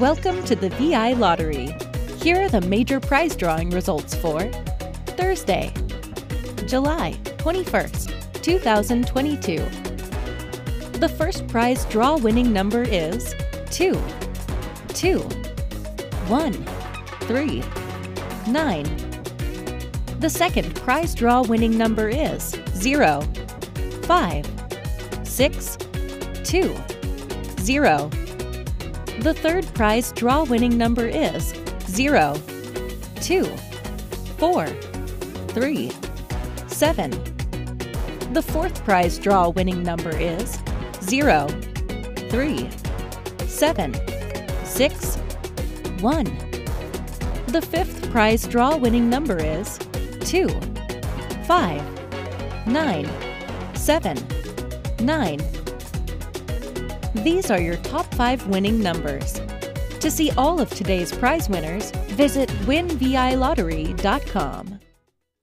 Welcome to the VI Lottery. Here are the major prize drawing results for Thursday, July 21st, 2022. The first prize draw winning number is 2, 2, 1, 3, 9. The second prize draw winning number is 0, 5, 6, 2, 0. The third prize draw winning number is 0, 2, 4, 3, 7. The fourth prize draw winning number is 0, 3, 7, 6, 1. The fifth prize draw winning number is 2, 5, 9, 7, 9. These are your top five winning numbers. To see all of today's prize winners, visit winvilottery.com.